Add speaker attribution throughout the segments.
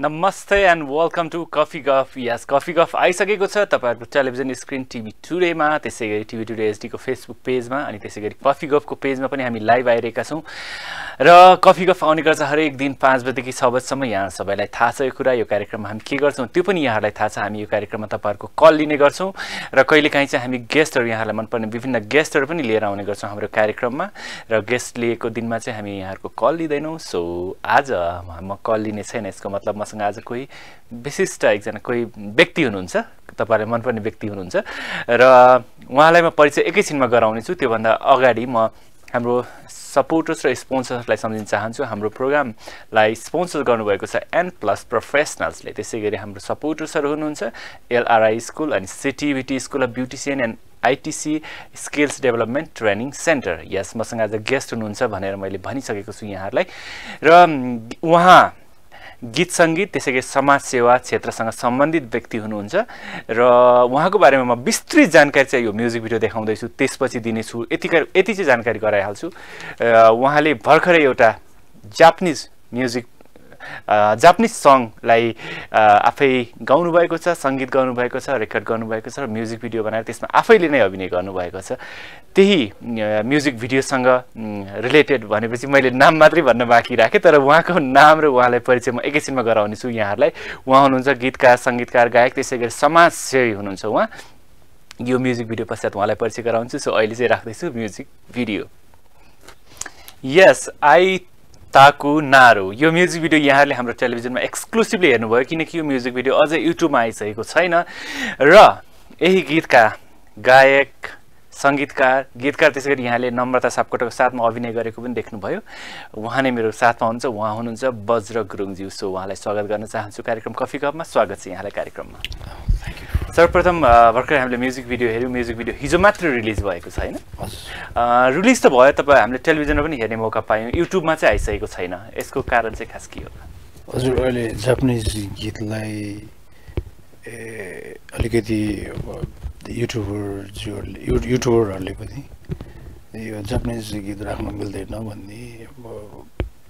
Speaker 1: नमस्ते and welcome to coffee गफ यस coffee गफ आइसकेको छ। तपाईँहरूको टेलिभिजन स्क्रिन टिभी टुडेमा त्यसै गरी टिभी टुडे एचडीको फेसबुक पेजमा अनि त्यसै गरी कफी गफको पेजमा पनि हामी लाइभ आइरहेका छौँ। र कफी गफ आउने गर्छ हरेक दिन पाँच बजीदेखि छ बजीसम्म। यहाँ सबैलाई थाहा छ यो कुरा यो कार्यक्रममा हामी के गर्छौँ? त्यो पनि यहाँहरूलाई थाहा छ। हामी यो कार्यक्रममा तपाईँहरूको कल लिने गर्छौँ। र कहिलेकाहीँ चाहिँ हामी गेस्टहरू यहाँलाई मनपर्ने विभिन्न गेस्टहरू पनि लिएर आउने गर्छौँ हाम्रो कार्यक्रममा। र गेस्ट लिएको दिनमा चाहिँ हामी यहाँहरूको कल लिँदैनौँ। सो आज म कल लिने छैन। यसको मतलब मसँग आज कोही विशिष्ट एकजना कोही व्यक्ति हुनुहुन्छ तपाईँलाई मनपर्ने व्यक्ति हुनुहुन्छ र उहाँलाई म परिचय एकैछिनमा गराउनेछु त्योभन्दा अगाडि म हाम्रो सपोर्टर्स र स्पोन्सर्सलाई सम्झिन चाहन्छु। हाम्रो प्रोग्रामलाई स्पोन्सर गर्नुभएको छ एन प्लस प्रोफेसनल्सले त्यसै गरी हाम्रो सपोर्टर्सहरू हुनुहुन्छ एलआरआई स्कुल अनि CTVT school of beautician and ITC skills development training centre yes मसँग आज गेस्ट हुनुहुन्छ भनेर मैले भनिसकेको छु यहाँहरूलाई। र उहाँ गीत सङ्गीत त्यसै गरी समाजसेवा क्षेत्रसँग सम्बन्धित व्यक्ति हुनुहुन्छ र उहाँको बारेमा म विस्तृत जानकारी चाहिँ यो म्युजिक भिडियो देखाउँदैछु। त्यसपछि दिनेछु। यतिका यति चाहिँ जानकारी गराइहाल्छु। उहाँले भर्खरै एउटा जापानिज म्युजिक जापानिज सङलाई आफै गाउनुभएको छ सङ्गीत गाउनुभएको छ रेकर्ड गर्नुभएको छ र म्युजिक भिडियो बनाएर त्यसमा आफैले नै अभिनय गर्नुभएको छ। त्यही म्युजिक भिडियोसँग रिलेटेड भनेपछि मैले नाम मात्रै भन्न बाँकी राखेँ तर उहाँको नाम र उहाँलाई परिचय म एकैछिनमा गराउने छु यहाँहरूलाई। उहाँ हुनुहुन्छ गीतकार सङ्गीतकार गायक त्यसै गरी समाजसेवी हुनुहुन्छ उहाँ। यो म्युजिक भिडियो पश्चात उहाँलाई परिचय गराउँछु सो अहिले चाहिँ राख्दैछु म्युजिक भिडियो। यस आई ताकु नारो। यो म्युजिक भिडियो यहाँहरूले हाम्रो टेलिभिजनमा एक्सक्लुसिभली हेर्नुभयो किनकि यो म्युजिक भिडियो अझै युट्युबमा आइसकेको छैन। र यही गीतका गायक सङ्गीतकार गीतकार त्यसै गरी यहाँले नम्रता सापकोटाको साथमा अभिनय गरेको पनि देख्नुभयो। उहाँ नै मेरो साथमा हुनुहुन्छ उहाँ हुनुहुन्छ वज्र गुरुङज्यू। सो उहाँलाई स्वागत गर्न चाहन्छु कार्यक्रम कफी कपमा। स्वागत छ यहाँलाई कार्यक्रममा। सर्वप्रथम भर्खर हामीले म्युजिक भिडियो हेऱ्यौँ। म्युजिक भिडियो हिजो मात्र रिलिज भएको छ होइन? रिलिज त भयो तपाईँ हामीले टेलिभिजनमा पनि हेर्ने मौका पायौँ। युट्युबमा चाहिँ आइसकेको छैन। यसको कारण चाहिँ खास के हो?
Speaker 2: हजुर अहिले जापानिज गीतलाई अलिकति युट्युबरज्यूहरूले यु युट्युबरहरूले पनि यो जापानिज गीत राख्न मिल्दैन भन्ने अब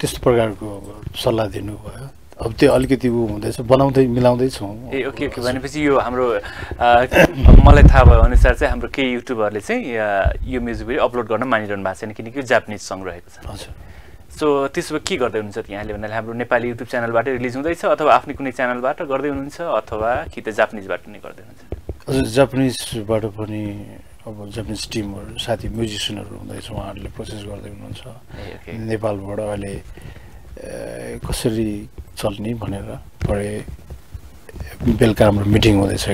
Speaker 2: त्यस्तो प्रकारको अब सल्लाह दिनुभयो। अब त्यो अलिकति ऊ हुँदैछ बनाउँदै मिलाउँदैछौँ।
Speaker 1: ए ओके ओके भनेपछि यो हाम्रो मलाई थाहा भयो अनुसार चाहिँ हाम्रो केही युट्युबरले चाहिँ यो म्युजिक भिडियो अपलोड गर्न मानिरहनु भएको छैन किनकि यो जापानिज सङ रहेको छ।
Speaker 2: हजुर।
Speaker 1: सो त्यसो भए के गर्दै हुनुहुन्छ यहाँले भन्नाले हाम्रो नेपाली युट्युब च्यानलबाट रिलिज हुँदैछ अथवा आफ्नै कुनै च्यानलबाट गर्दै हुनुहुन्छ अथवा कि त जापानिजबाट नै गर्दै हुनुहुन्छ?
Speaker 2: हजुर जापानिजबाट पनि अब जापानिज टिमहरू साथी म्युजिसियनहरू हुँदैछ उहाँहरूले प्रोसेस गर्दै हुनुहुन्छ। नेपालबाट अहिले कसरी चल्ने भनेर पढे बेलुका हाम्रो मिटिङ हुँदैछ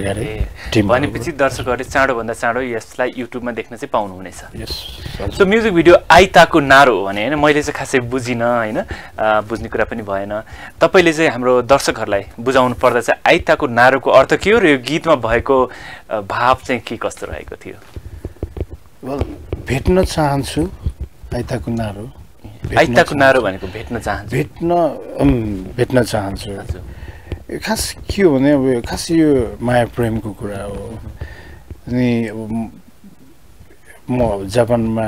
Speaker 1: टिम भनेपछि दर्शकहरूले चाँडोभन्दा चाँडो यसलाई युट्युबमा देख्न चाहिँ पाउनुहुनेछ। सो म्युजिक भिडियो आइताको नारो भने होइन मैले चाहिँ खासै बुझिनँ होइन बुझ्ने कुरा पनि भएन। तपाईँले चाहिँ हाम्रो दर्शकहरूलाई बुझाउनु पर्दा चाहिँ आइताको नारोको अर्थ के हो र यो गीतमा भएको भाव चाहिँ के कस्तो रहेको थियो?
Speaker 2: भेट्न चाहन्छु आइताको नारो।
Speaker 1: भनेको भेट्न चाहन्छु।
Speaker 2: भेट्न भेट्न चाहन्छु। खास के हो भने अब खास यो माया प्रेमको कुरा हो। अनि अब म जापानमा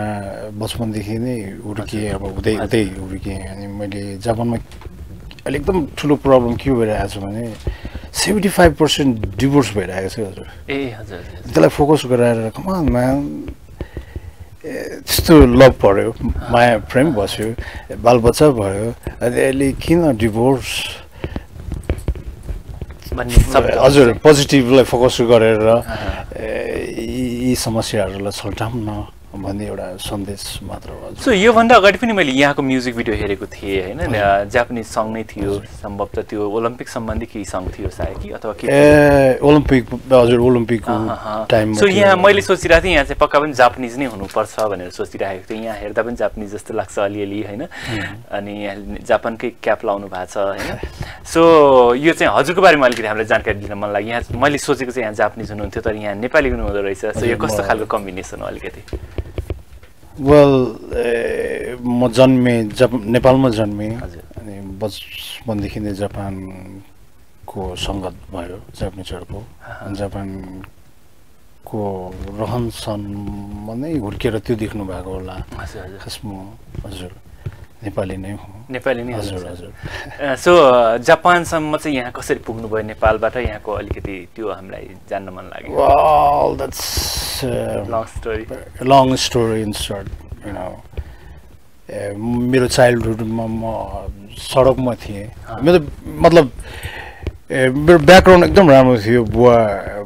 Speaker 2: बचपनदेखि नै हुर्किएँ अब हुँदै हुँदै हुर्किएँ। अनि मैले जापानमा अहिले एकदम ठुलो प्रब्लम के भइरहेको छ भने सेभेन्टी फाइभ पर्सेन्ट डिभोर्स भइरहेको छ। हजुर
Speaker 1: ए हजुर
Speaker 2: त्यसलाई फोकस गराएर कमानमा त्यस्तो लभ पऱ्यो माया प्रेम बस्यो बालबच्चा भयो अनि अहिले किन डिभोर्स हजुर पोजिटिभलाई फोकस गरेर यी समस्याहरूलाई छल्टाउन। भन्ने एउटा सन्देश मात्र हो
Speaker 1: सो योभन्दा अगाडि पनि मैले यहाँको म्युजिक भिडियो हेरेको थिएँ होइन? जापानिज सङ नै थियो सम्भवतः त्यो ओलम्पिक सम्बन्धी केही सङ थियो सायद कि अथवा के
Speaker 2: ए ओलम्पिक हजुर ओलम्पिक टाइम
Speaker 1: सो यहाँ मैले सोचिरहेको थिएँ यहाँ चाहिँ पक्का पनि जापानिज नै हुनुपर्छ भनेर सोचिरहेको थिएँ। यहाँ हेर्दा पनि जापानिज जस्तो लाग्छ अलिअलि होइन? अनि जापानकै क्याप लाउनु भएको छ होइन? सो यो चाहिँ हजुरको बारेमा अलिकति हामीलाई जानकारी दिन मन लाग्यो। यहाँ मैले सोचेको चाहिँ यहाँ जापानिज हुनुहुन्थ्यो तर यहाँ नेपाली हुनुहुँदो रहेछ। सो यो कस्तो खालको कम्बिनेसन हो अलिकति?
Speaker 2: वेल म जन्मेँ जप नेपालमा जन्मेँ। अनि बचपनदेखि नै जापानको सङ्गत भयो जापानिजहरूको जापानको रहन सहनमा नै हुर्केर त्यो देख्नु भएको होला खास म हजुर। नेपाली नै हो।
Speaker 1: नेपाली नै
Speaker 2: हजुर। हजुर।
Speaker 1: सो जापानसम्म चाहिँ यहाँ कसरी पुग्नुभयो? नेपालबाट यहाँको अलिकति त्यो हामीलाई जान्न मन लाग्यो। Long story
Speaker 2: in short, you know. ए, मेरो चाइल्डहुडमा म सडकमा थिएँ। मेरो मतलब ए, मेरो ब्याकग्राउन्ड एकदम राम्रो थियो। बुवा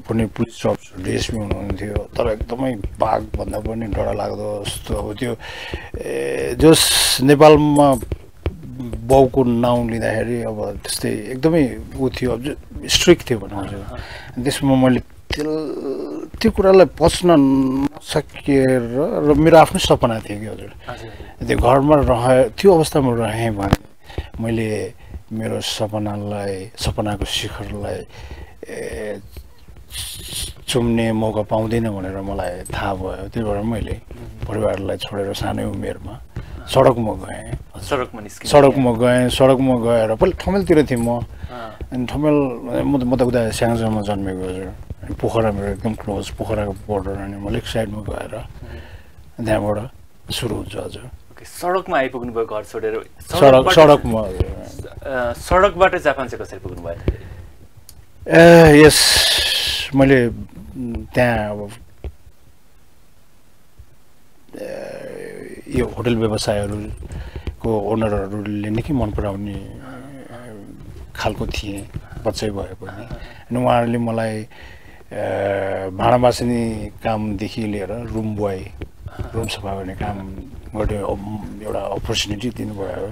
Speaker 2: पनि पुलिस अफिसर डिएसपी हुनुहुन्थ्यो। तर एकदमै बाघभन्दा पनि डरलाग्दो जस्तो अब त्यो जस नेपालमा बाउको नाउँ लिँदाखेरि अब त्यस्तै एकदमै ऊ थियो। अब स्ट्रिक्ट थियो भनौँ त्यसमा मैले त्यो त्यो कुरालाई पच्न नसकेर र मेरो आफ्नै सपना थियो कि हजुर। त्यो घरमा रहे त्यो अवस्थामा रहेँ भने मैले मेरो सपनालाई सपनाको शिखरलाई चुम्ने मौका पाउँदिनँ भनेर मलाई थाहा भयो। त्यही भएर मैले परिवारलाई छोडेर सानै उमेरमा सडकमा गएँ।
Speaker 1: सडकमा
Speaker 2: सडकमा गएँ सडकमा गएर पहिला ठमेलतिर थिएँ म। अनि ठमेल म त म त उता स्याङ्जामा जन्मेको हजुर। अनि पोखरा मेरो एकदम क्लोज पोखराको बोर्डर अनि म लेफ्ट साइडमा गएर त्यहाँबाट सुरु हुन्छ हजुर।
Speaker 1: सडकमा आइपुग्नु भयो घर छोडेर?
Speaker 2: सडक
Speaker 1: सडकबाट- जापान चाहिँ कसरी पुग्नु भयो
Speaker 2: ए यस मैले त्यहाँ अब यो होटल व्यवसायहरूको ओनरहरूले निकै मन पराउने खालको थिएँ बच्चै भए पनि। अनि उहाँहरूले मलाई भाँडा बाँच्ने कामदेखि लिएर रुम बोय रुम सफा गर्ने काम अम- एउटा अपर्च्युनिटी दिनुभयो।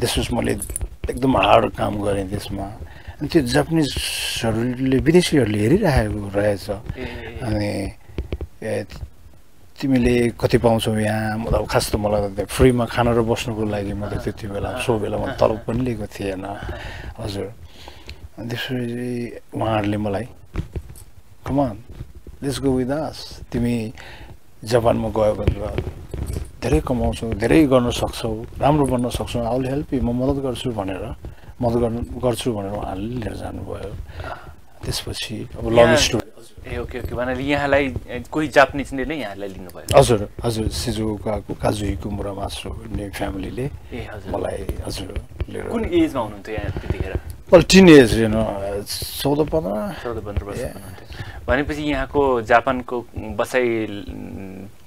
Speaker 2: त्यसपछि मैले एकदम हार्ड काम गरेँ त्यसमा। अनि त्यो जापानिजहरूले विदेशीहरूले हेरिरहेको रहेछ। अनि तिमीले कति पाउँछौ यहाँ? मतलब खास त मलाई फ्रीमा खाना र बस्नुको लागि म त त्यति बेला सो बेला म तलब पनि लिएको थिएन। हजुर। अनि त्यसपछि उहाँहरूले मलाई कमान लेट्स गो विथ तिमी जापानमा गयो भने धेरै कमाउँछौ धेरै गर्न सक्छौ राम्रो बन्न सक्छौ। आउल हेल्प म मद्दत गर्छु भनेर मद्दत गर्नु गर्छु भनेर उहाँहरूले लिएर जानुभयो। त्यसपछि अब लङ
Speaker 1: यहाँ- ए ओके ओके भनेर यहाँलाई कोही जापानिजले नै यहाँलाई लिनुभयो।
Speaker 2: हजुर हजुर सिजुकाको काजुहीको मुरामासु भन्ने फ्यामिलीले
Speaker 1: ए हजुर।
Speaker 2: मलाई हजुर
Speaker 1: कुन एजमा हुनुहुन्थ्यो यहाँ त्यतिखेर?
Speaker 2: Well teenage you know चौध पन्ध्र।
Speaker 1: चौध पन्ध्र वर्ष भनेपछि यहाँको जापानको बसाइ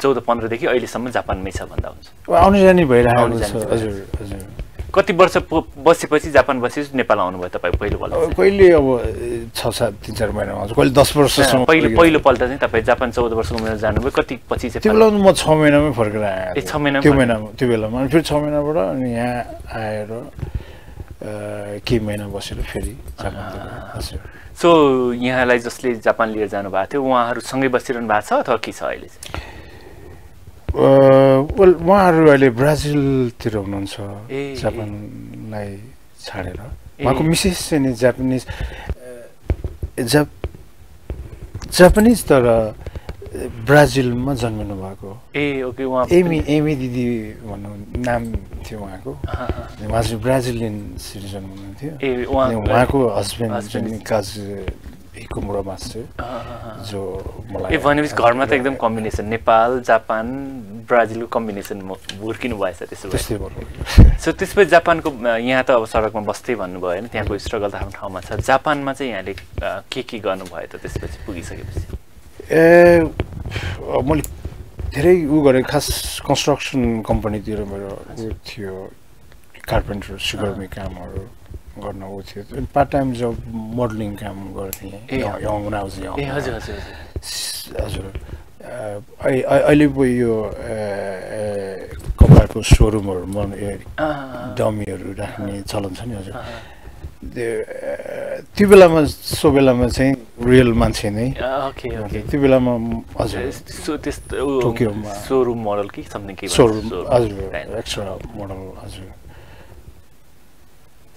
Speaker 1: चौध पन्ध्रदेखि अहिलेसम्म जापानमै छ भन्दा हुन्छ।
Speaker 2: आउने जाने भइरहेको छ। हजुर हजुर।
Speaker 1: कति वर्ष बसेपछि जापान बसेपछि नेपाल आउनुभयो तपाईँ पहिलोपल्ट?
Speaker 2: कहिले अब छ सात तिन चार महिनामा आउँछ कहिले दस वर्षसम्म
Speaker 1: पहिलो पहिलोपल्ट चाहिँ तपाईँ जापान चौध वर्षको उमेर जानुभयो कति पछि चाहिँ
Speaker 2: त्यो बेला म छ महिनामै फर्केर आएँ
Speaker 1: ए, छ महिनामै
Speaker 2: त्यो? महिनामा त्यो बेलामा। अनि फेरि छ महिनाबाट अनि यहाँ आएर केही महिना बसेर फेरि
Speaker 1: सो यहाँलाई जसले जापान लिएर जानुभएको थियो उहाँहरू सँगै बसिरहनु भएको छ अथवा के छ अहिले चाहिँ?
Speaker 2: वेल उहाँहरू अहिले ब्राजिलतिर हुनुहुन्छ। जापानलाई छाडेर। उहाँको मिसेस चाहिँ नि जापानिज जाप जापानिज तर ब्राजिलमा जन्मिनु भएको।
Speaker 1: ए ओके उहाँ
Speaker 2: एमी एमी दिदी भन्नु नाम थियो उहाँको। उहाँ चाहिँ ब्राजिलियन सिटिजन हुनुहुन्थ्यो। उहाँको हस्बेन्ड काज
Speaker 1: अँ, अँ।
Speaker 2: जो मलाई
Speaker 1: भनेपछि घरमा त एकदम कम्बिनेसन नेपाल जापान ब्राजिलको कम्बिनेसन हुर्किनु भएछ त्यसो भए। सो त्यसपछि जापानको यहाँ त अब सडकमा बस्दै भन्नुभयो होइन त्यहाँको स्ट्रगल त आफ्नो ठाउँमा छ। जापानमा चाहिँ यहाँले के के गर्नुभयो त त्यसपछि पुगिसकेपछि?
Speaker 2: ए मैले धेरै उ गरेँ खास कन्स्ट्रक्सन कम्पनीतिर मेरो थियो कार्पेन्टर सुगर्मी कामहरू। गर्न ऊ थियो अनि पार्ट टाइम जब मोडलिङ काम गर्थेँ यङ.
Speaker 1: ए हजुर
Speaker 2: अहिले पो यो कपडाको सोरुमहरू मन
Speaker 1: अँ, अँ,
Speaker 2: डमीहरू राख्ने चलन छ नि हजुर। त्यो बेलामा सो बेलामा चाहिँ रियल मान्छे नै।
Speaker 1: अँ, ओके ओके।
Speaker 2: त्यो बेलामा हजुर।
Speaker 1: सोरुम मोडल कि
Speaker 2: सोरुम हजुर. एक्स्ट्रा मोडल हजुर।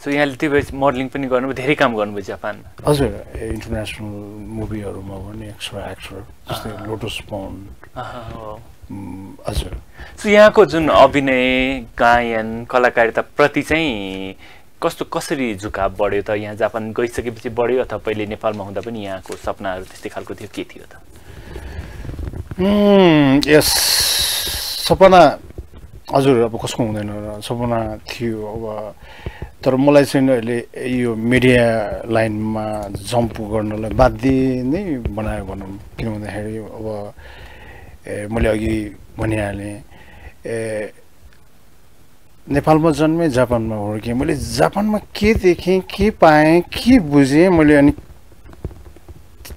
Speaker 1: सो यहाँले त्यो भएपछि मोडलिङ पनि गर्नुभयो धेरै काम गर्नुभयो जापानमा।
Speaker 2: हजुर इन्टरनेसनल मुभीहरूमा पनि एक्स्ट्रा एक्टर जस्तै लोटस पन्ड हजुर।
Speaker 1: सो यहाँको जुन अभिनय गायन कलाकारिताप्रति चाहिँ कस्तो कसरी झुकाव बढ्यो त? यहाँ जापान गइसकेपछि बढ्यो अथवा पहिले नेपालमा हुँदा पनि यहाँको सपनाहरू त्यस्तै खालको थियो के थियो त?
Speaker 2: यस सपना हजुर अब कसको हुँदैन सपना थियो अब तर मलाई चाहिँ अहिले यो मिडिया लाइनमा जम्प गर्नलाई बाध्य नै बनायो भनौँ। किन भन्दाखेरि अब मैले अघि भनिहालेँ नेपालमा जन्मेँ जापानमा हुर्केँ। मैले जापानमा के देखेँ के पाएँ के बुझेँ मैले अनि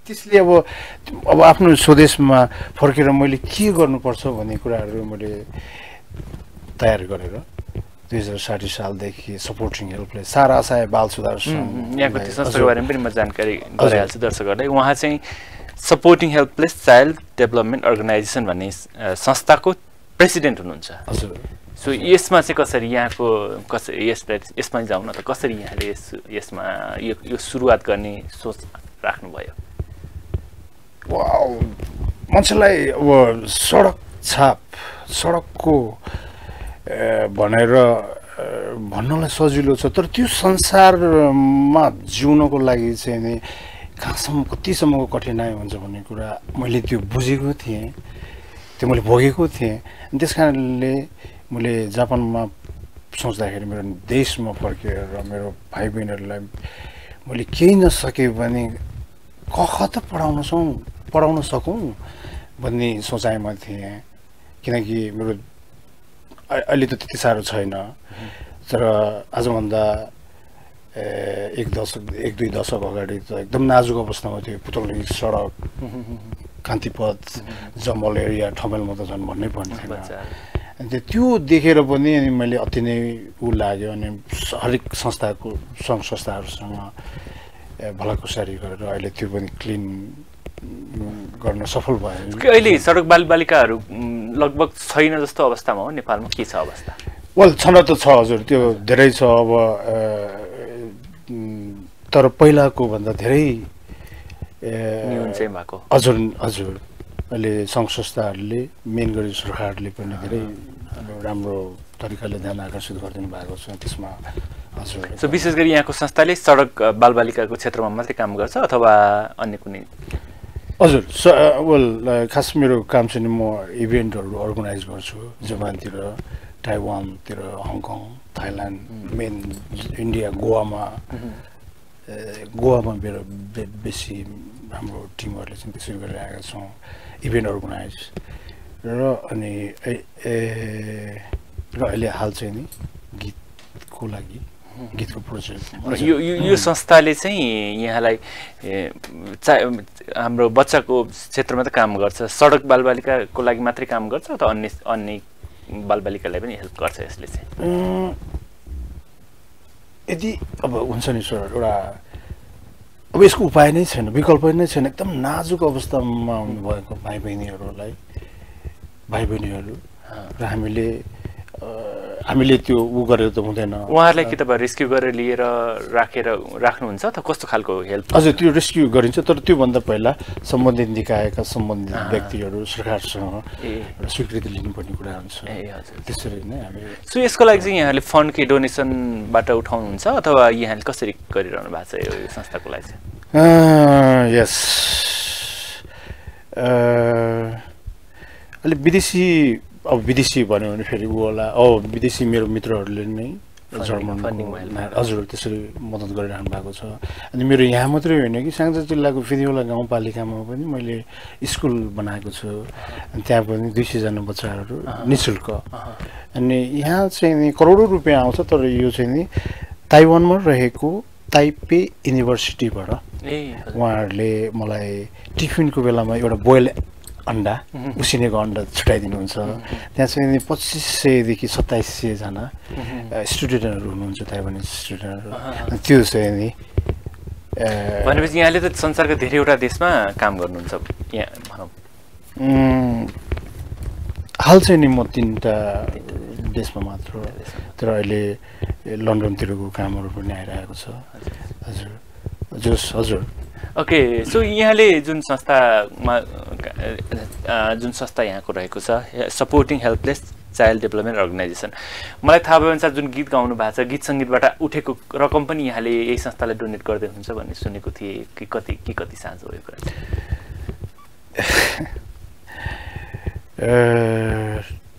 Speaker 2: त्यसले अब अब आफ्नो स्वदेशमा फर्केर मैले के गर्नुपर्छ भन्ने कुराहरू मैले तयार गरेर दुई हजार साठी सालदेखि सपोर्टिङ हेल्पले सारा साय बाल सुधार
Speaker 1: यहाँको संस्थाको बारेमा पनि म जानकारी गराइहाल्छु दर्शकहरूलाई उहाँ चाहिँ supporting helpless child development organisation भन्ने संस्थाको प्रेसिडेन्ट हुनुहुन्छ।
Speaker 2: हजुर।
Speaker 1: सो यसमा चाहिँ कसरी यहाँको कसरी यसलाई यसमा जाउँ न त कसरी यहाँले यस यसमा यो यो सुरुवात गर्ने सोच राख्नुभयो?
Speaker 2: मान्छेलाई अब सडक छाप सडकको भनेर भन्नलाई सजिलो छ तर त्यो संसारमा जिउनको लागि चाहिँ नि कहाँसम्म कतिसम्मको कठिनाइ हुन्छ भन्ने कुरा मैले त्यो बुझेको थिएँ त्यो मैले भोगेको थिएँ त्यस कारणले मैले जापानमा सोच्दाखेरि मेरो देशमा फर्केर मेरो भाइ बहिनीहरूलाई मैले केही नसके भने कख त पढाउन सौँ पढाउन सकौँ भन्ने सोचाइमा थिएँ। किनकि मेरो अहिले त त्यति साह्रो छैन। तर आजभन्दा एक दशक एक दुई दशक अगाडि त एकदम नाजुक अवस्थामा थियो पुतौली सडक कान्तिपथ जङ्गल एरिया ठमेलमा त झन् भन्नै पर्ने थिएन त्यो देखेर पनि अनि मैले अति नै ऊ लाग्यो अनि हरेक संस्थाको सङ्घ संस्थाहरूसँग भलाकुसारी गरेर अहिले त्यो पनि क्लिन गर्न सफल भयो।
Speaker 1: अहिले सडक बालबालिकाहरू लगभग छैन जस्तो अवस्थामा हो नेपालमा के छ अवस्था?
Speaker 2: वेल छन त छ हजुर त्यो धेरै छ अब तर पहिलाको भन्दा धेरै
Speaker 1: भएको।
Speaker 2: हजुर हजुर अहिले सङ्घ संस्थाहरूले मेन गरी सरकारले पनि धेरै राम्रो तरिकाले ध्यान आकर्षित गरिदिनु भएको छ त्यसमा हजुर।
Speaker 1: सो विशेष गरी यहाँको संस्थाले सडक बालबालिकाको क्षेत्रमा मात्रै काम गर्छ अथवा अन्य कुनै?
Speaker 2: हजुर स वेल खास मेरो काम चाहिँ म इभेन्टहरू अर्गनाइज गर्छु। जापानतिर ताइवानतिर Hong Kong Thailand main India गोवामा। गोवामा मेरो बेसी हाम्रो टिमहरूले चाहिँ त्यसरी गरिरहेका छौँ इभेन्ट अर्गनाइज र अनि र अहिले हाल चाहिँ नि गीतको लागि गीतको प्रोजेक्ट
Speaker 1: यो यो संस्थाले चाहिँ यहाँलाई चा हाम्रो बच्चाको क्षेत्रमा त काम गर्छ। सडक बालबालिकाको लागि मात्रै काम गर्छ अथवा अन्य अन्य बालबालिकालाई पनि हेल्प गर्छ यसले चाहिँ?
Speaker 2: यदि अब हुन्छ नि सर एउटा अब यसको उपाय नै छैन विकल्प नै छैन। एकदम नाजुक अवस्थामा भएको भाइ बहिनीहरूलाई भाइ बहिनीहरू र हामीले हामीले त्यो ऊ गरेर त हुँदैन।
Speaker 1: उहाँहरूलाई कि तपाईँ रेस्क्यु गरेर लिएर राखेर राख्नुहुन्छ अथवा कस्तो खालको हेल्प
Speaker 2: हजुर त्यो रेस्क्यु गरिन्छ तर त्योभन्दा पहिला सम्बन्धित निकायका सम्बन्धित व्यक्तिहरू सरकारसँग स्वीकृति लिनुपर्ने कुरा हुन्छ ए हजुर। त्यसरी नै हामी
Speaker 1: सो यसको लागि चाहिँ यहाँले फन्ड के डोनेसनबाट उठाउनुहुन्छ अथवा यहाँले कसरी गरिरहनु भएको छ यो संस्थाको लागि?
Speaker 2: चाहिँ यस। अलिक विदेशी अब विदेशी भन्यो भने फेरि ऊ होला। अब विदेशी मेरो मित्रहरूले नै जर्मन हजुर त्यसरी मद्दत गरिरहनु भएको छ। अनि मेरो यहाँ मात्रै होइन कि साङ्जा जिल्लाको फेरिवला गाउँपालिकामा पनि मैले स्कुल बनाएको छु। अनि त्यहाँ पनि दुई सयजना बच्चाहरू नि शुल्क। अनि यहाँ चाहिँ नि करोडौँ रुपियाँ आउँछ तर यो चाहिँ नि ताइवानमा रहेको ताइपे युनिभर्सिटीबाट उहाँहरूले मलाई टिफिनको बेलामा एउटा बोइल अन्डा उसिनेको अन्डा छुट्याइदिनुहुन्छ। त्यहाँ चाहिँ पच्चिस सयदेखि सत्ताइस सयजना स्टुडेन्टहरू हुनुहुन्छ ताइवानी स्टुडेन्टहरू। त्यो चाहिँ नि
Speaker 1: भनेपछि यहाँले त संसारको धेरैवटा देशमा काम गर्नुहुन्छ यहाँ भनौँ।
Speaker 2: हाल चाहिँ नि म तिनवटा देशमा मात्र तर अहिले लन्डनतिरको कामहरू पनि आइरहेको छ। हजुर। हजुर। हजुर।
Speaker 1: ओके सो यहाँले जुन संस्थामा जुन संस्था यहाँको रहेको छ supporting helpless child development organisation मलाई थाहा भयो अनुसार जुन गीत गाउनु भएको छ गीत सङ्गीतबाट उठेको रकम पनि यहाँले यही संस्थालाई डोनेट गर्दै हुन्छ भन्ने सुनेको थिएँ कि कति के कति साँझ हो यो कुरा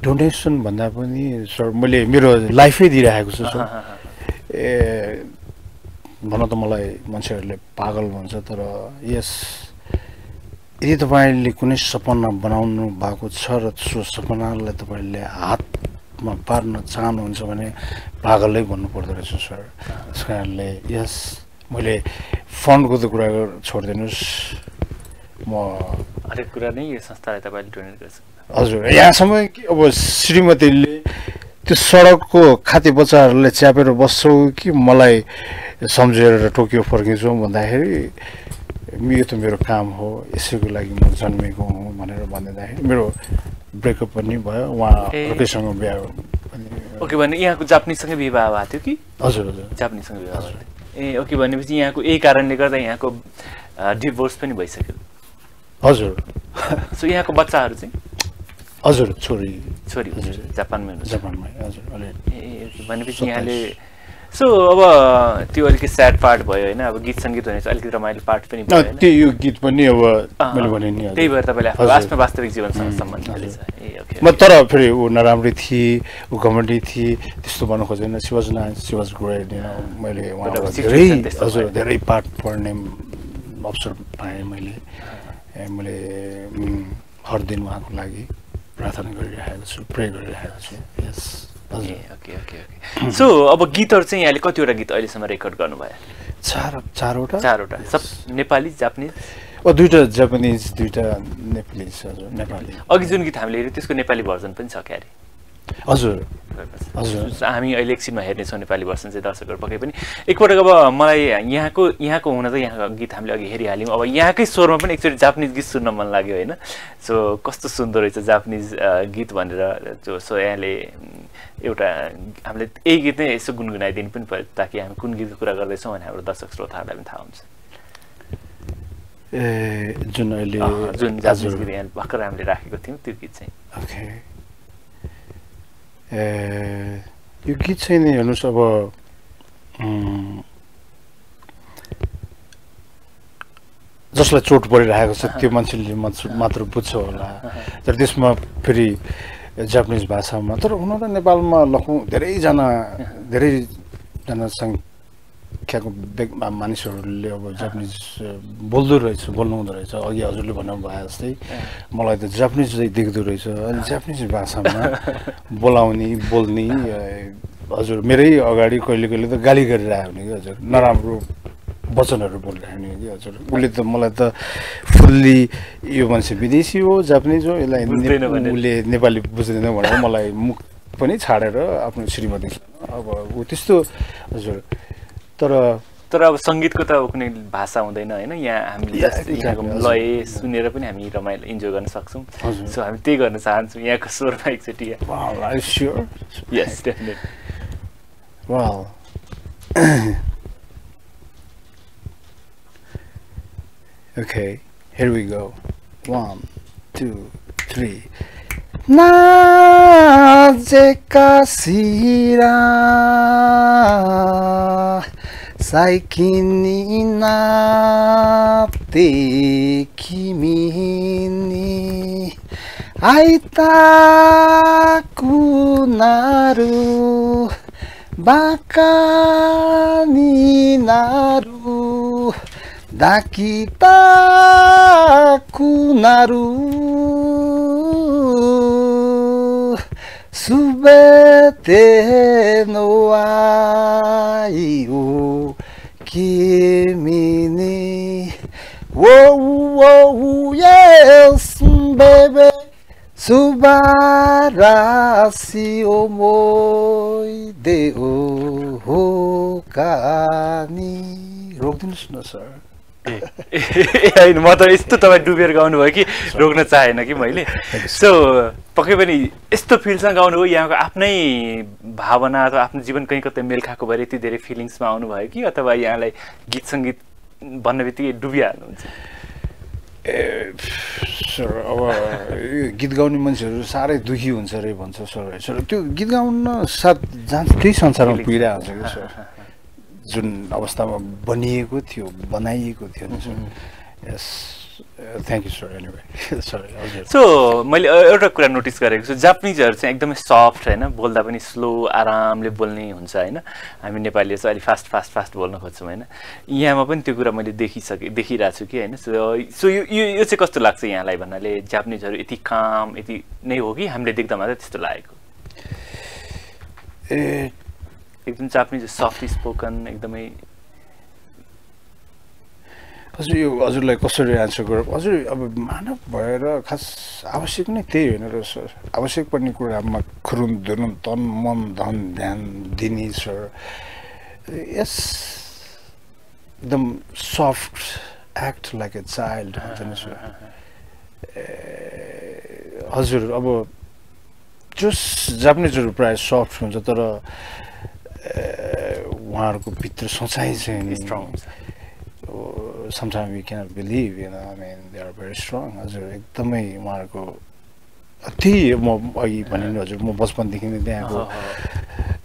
Speaker 2: डोनेसन भन्दा पनि सर मैले मेरो लाइफै दिइरहेको छु सर। ए भन त मलाई मान्छेहरूले पागल भन्छ तर यस यदि तपाईँले कुनै सपना बनाउनु भएको छ र सो सपनालाई तपाईँले हातमा पार्न चाहनुहुन्छ भने पागलै भन्नु पर्दो रहेछ सर। त्यस कारणले यस मैले फन्डको त कुरा छोडिदिनुहोस्। म
Speaker 1: हरेक कुरा नै यो संस्थालाई तपाईँले डोनेट गर्छ।
Speaker 2: हजुर यहाँसम्म कि अब श्रीमतीले त्यो सडकको खाते बच्चाहरूलाई च्यापेर बस्छौ कि मलाई सम्झेर टोकियो फर्किन्छौँ भन्दाखेरि यो त मेरो काम हो यसैको लागि म जन्मेको हुँ भनेर भनिदिँदाखेरि मेरो ब्रेकअप पनि भयो। उहाँ। अर्कैसँग बिहा
Speaker 1: ओके भने यहाँको जापानिजसँगै विवाह भएको थियो कि?
Speaker 2: हजुर हजुर।
Speaker 1: जापानिजसँग विवाह भएको थियो। ए ओके भनेपछि यहाँको यही कारणले गर्दा यहाँको डिभोर्स पनि भइसक्यो।
Speaker 2: हजुर।
Speaker 1: सो यहाँको बच्चाहरू चाहिँ?
Speaker 2: हजुर छोरी।
Speaker 1: छोरी
Speaker 2: हजुर।
Speaker 1: जापानमै
Speaker 2: जापानमै हजुर
Speaker 1: ए भनेपछि। यहाँले सो अब त्यो अलिकति स्याड पार्ट भयो होइन अब गीत सङ्गीत भनेपछि अलिकति रमाइलो पार्ट पनि भयो होइन?
Speaker 2: त्यो यो गीत पनि अब मैले भने नि
Speaker 1: त्यही भएर तपाईँले आफ्नो। आफ्नो वास्तविक जीवनसँग सम्बन्ध। रहेछ। ए ओके
Speaker 2: म तर फेरि ऊ नराम्री थिए ऊ घमण्डी थिए त्यस्तो भन्नु खोजेन। She was nice she was great मैले धेरै हजुर। धेरै पाठ पढ्ने अवसर पाएँ मैले। मैले हर दिन उहाँको लागि प्रार्थना गरिरहेको छु प्रे गरिरहेको छु। Yes
Speaker 1: okay okay okay. So अब गीतहरू चाहिँ यहाँले कतिवटा गीत अहिलेसम्म रेकर्ड गर्नुभयो?
Speaker 2: चार चारवटा।
Speaker 1: चारवटा। सब नेपाली जापानिज?
Speaker 2: दुइटा जापानिज दुइटा नेपाली हजुर नेपाली।
Speaker 1: अघि जुन गीत हामीले हेऱ्यौँ त्यसको नेपाली भर्जन पनि छ क्यारे।
Speaker 2: हजुर। हजुर।
Speaker 1: हामी अहिले एकछिनमा हेर्नेछौँ नेपाली भर्सन चाहिँ दर्शकहरू पक्कै पनि। एकपटक अब मलाई यहाँको यहाँको हुन त यहाँको गीत हामीले अघि हेरिहाल्यौँ। अब यहाँकै स्वरमा पनि एकचोटि जापानिज गीत सुन्न मन लाग्यो होइन। सो कस्तो सुन्दर रहेछ जापानिज गीत भनेर। जो सो यहाँले एउटा हामीले यही गीत नै यसो गुनगुनाइदिनु पनि पऱ्यो ताकि हामी कुन गीतको कुरा गर्दैछौँ भने हाम्रो दर्शक श्रोताहरूलाई पनि थाहा हुन्छ।
Speaker 2: ए जुन अहिले
Speaker 1: जुन जापानिज। गीत यहाँ भर्खर हामीले राखेको थियौँ त्यो गीत चाहिँ।
Speaker 2: ओके। ए यो गीत चाहिँ नि हेर्नुहोस् अब जसलाई चोट परिरहेको छ त्यो मान्छेले मात्र बुझ्छ होला तर त्यसमा फेरि जापानिज भाषामा तर हुन त नेपालमा लखौँ धेरैजना धेरैजना व्यक् मानिसहरूले अब जापानिज बोल्दो रहेछ बोल्नु हुँदो रहेछ अघि हजुरले भन्नु भए जस्तै मलाई त जापानिज देख्दो रहेछ। अनि जापानिज भाषामा बोलाउने बोल्ने हजुर मेरै अगाडि कहिले कहिले त गाली गरेर आयो भने कि हजुर। नराम्रो वचनहरू बोलिराख्ने कि हजुर। उसले त मलाई त फुल्ली यो मान्छे विदेशी हो जापानिज हो यसलाई। उसले नेपाली बुझ्दैन भनेर मलाई मुख पनि छाडेर आफ्नो श्रीमती अब ऊ त्यस्तो हजुर तर
Speaker 1: तर अब सङ्गीतको त कुनै भाषा हुँदैन होइन यहाँ हामीले यहाँको। लय सुनेर पनि हामी रमाइलो इन्जोय गर्न सक्छौँ। सो हामी त्यही गर्न चाहन्छौँ यहाँको स्वरमा एकचोटि? Yes
Speaker 2: Wow. okay, here we go. One, two, three. なぜかしら最近になって君に会いたくなる。バカになる。抱きたくなる。すべての愛を君に。Wow, wow, yes, baby 素晴らしい思い出を他に。Robinson, sir sir
Speaker 1: होइन म त यस्तो तपाईँ डुबेर गाउनुभयो कि रोक्न चाहेन कि मैले। सो पक्कै पनि यस्तो फिल्डसँग गाउनुभयो यहाँको आफ्नै भावना अथवा आफ्नो जीवन कहीँ कतै मेल खाएको भएर यति धेरै फिलिङ्समा आउनुभयो कि अथवा यहाँलाई गीत सङ्गीत भन्ने बित्तिकै डुबिहाल्नुहुन्छ?
Speaker 2: ए सर अब गीत गाउने मान्छेहरू साह्रै दुखी हुन्छ अरे भन्छ सर। सर त्यो गीत गाउन साथ जान्छ त्यही संसारमा पुगिरहेको हुन्छ कि सर? जुन अवस्थामा बनिएको थियो बनाइएको थियो नि yes thank you sir anyway sorry
Speaker 1: so मैले एउटा कुरा नोटिस गरेको छु जापानिजहरू चाहिँ एकदमै सफ्ट होइन बोल्दा पनि स्लो आरामले बोल्ने हुन्छ होइन? हामी नेपालीहरू चाहिँ अलिक फास्ट फास्ट फास्ट बोल्न खोज्छौँ होइन? यहाँमा पनि त्यो कुरा मैले देखिसकेँ देखिरहेको छु कि होइन? सो सो यो यो चाहिँ कस्तो लाग्छ यहाँलाई भन्नाले जापानिजहरू यति काम यति नै हो कि हामीले देख्दा मात्रै त्यस्तो लागेको?
Speaker 2: ए
Speaker 1: एकदम जापानिज सफ्ट स्पोकन एकदमै
Speaker 2: हजुर यो हजुरलाई कसरी एन्सर गरौँ हजुर अब मानव भएर खास आवश्यक नै त्यही होइन र सर आवश्यक पर्ने कुरामा खुरुन धुरुन तन मन धन ध्यान दिने सर। यस एकदम soft act like a child हुन्छ नि सर। हजुर अब जस जापानिजहरू प्रायः सफ्ट हुन्छ तर उहाँहरूको भित्र सोचाइ चाहिँ
Speaker 1: strong
Speaker 2: uh, we cannot believe, you know, I mean, they are very strong. हजुर एकदमै उहाँहरूको त्यही म अघि भने हजुर म बचपनदेखि नै त्यहाँको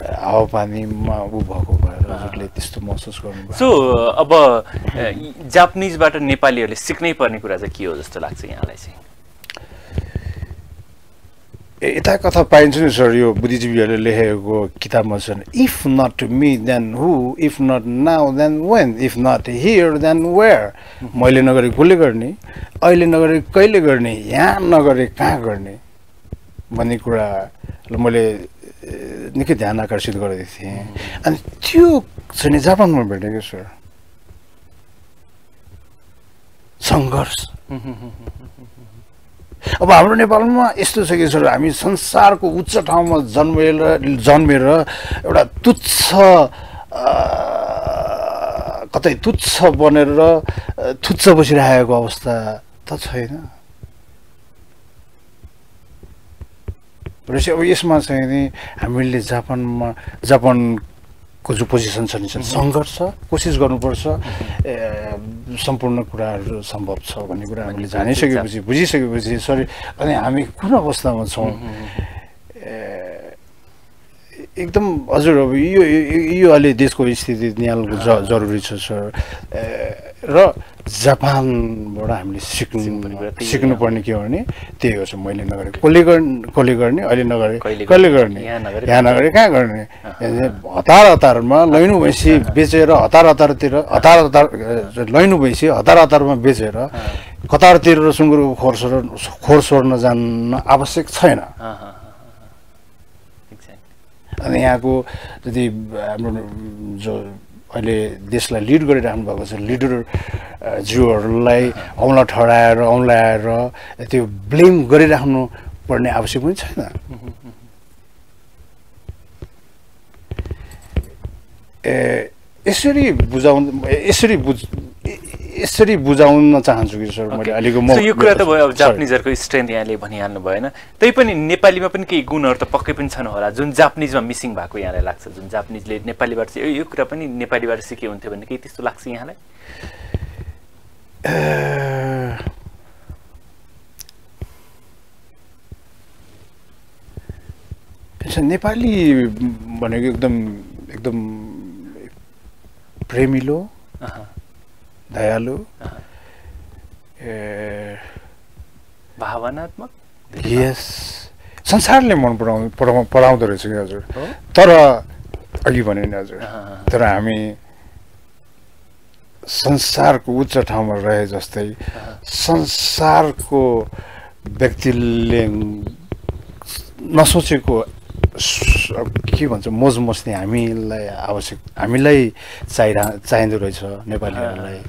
Speaker 2: हावापानीमा ऊ भएको भएर हजुरले त्यस्तो महसुस गर्नुभयो।
Speaker 1: सो अब यी जापानिजबाट नेपालीहरूले सिक्नै पर्ने कुरा चाहिँ के हो जस्तो लाग्छ यहाँलाई चाहिँ?
Speaker 2: यता कथा पाइन्छ नि सर यो बुद्धिजीवीहरूले लेखेको किताबमा छन् if not me then who if not now then when if not here then where मैले नगरे कसले गर्ने? अहिले नगरे कहिले गर्ने? यहाँ नगरे कहाँ गर्ने? भन्ने कुरालाई मैले निकै ध्यान आकर्षित गरेको थिएँ। अनि त्यो नि जापानमा भेटेको सर। सङ्घर्ष। अब हाम्रो नेपालमा यस्तो छ कि सर हामी संसारको उच्च ठाउँमा जन्मेर जन्मेर एउटा तुच्छ कतै तुच्छ बनेर थुच्छ बसिरहेको अवस्था त छैन। रहेछ अब यसमा चाहिँ नि हामीले जापानमा जापानको जो पोजिसन छ नि सङ्घर्ष कोसिस गर्नुपर्छ। सम्पूर्ण कुराहरू सम्भव छ भन्ने कुरा हामीले जानिसकेपछि बुझिसकेपछि सरी अनि हामी कुन अवस्थामा छौँ? एकदम हजुर अब यो यो- अहिले देशको स्थिति निहाल्नु जरुरी छ सर। र जापानबाट हामीले सिक्नु
Speaker 1: सिक्नुपर्ने
Speaker 2: के हो। भने त्यही हो मैले नगरे कसले गर्ने कसले गर्ने अहिले नगरे।
Speaker 1: कहिले
Speaker 2: कसले
Speaker 1: गर्ने, यहाँ नगरे।
Speaker 2: कहाँ गर्ने? हतार हतारमा लैनु भैँसी बेचेर हतार हतारतिर हतार हतार लैनु भैँसी हतार हतारमा बेचेर कतारतिर र सुँगुरको खोर सोर खोर सोर्न जान्न आवश्यक छैन। अनि यहाँको जति हाम्रो जो अहिले देशलाई लिड गरिराख्नु भएको छ लिडर अ, ज्यूहरूलाई औँला ठडाएर औँलाएर त्यो ब्लेम गरिराख्नु पर्ने आवश्यक पनि छैन। ए यसरी बुझाउनु यसरी बुझ यसरी बुझाउन चाहन्छु कि सर मैले अहिलेको म
Speaker 1: यो कुरा त भयो अब. जापानिजहरूको स्ट्रेन्थ यहाँले भनिहाल्नु भयो होइन तैपनि नेपालीमा पनि केही गुणहरू त पक्कै पनि छन् होला। जुन जापानिजमा मिसिङ भएको यहाँलाई लाग्छ जुन जापानिजले नेपालीबाट चाहिँ "ए, यो कुरा पनि नेपालीबाट सिके हुन्थ्यो भन्ने केही त्यस्तो लाग्छ यहाँलाई?
Speaker 2: नेपाली भनेको एकदम एकदम प्रेमिलो। दयालु
Speaker 1: भावनात्मक
Speaker 2: यस। संसारले मन पराउ पराउ पराउँदो रहेछ कि हजुर? तर अघि भने नि हजुर। तर हामी संसारको उच्च ठाउँमा रहे जस्तै। संसारको व्यक्तिले नसोचेको के भन्छ मोज मस्ती हामीलाई आवश्यक हामीलाई चाहिरह चाहिँदो रहेछ नेपालीहरूलाई।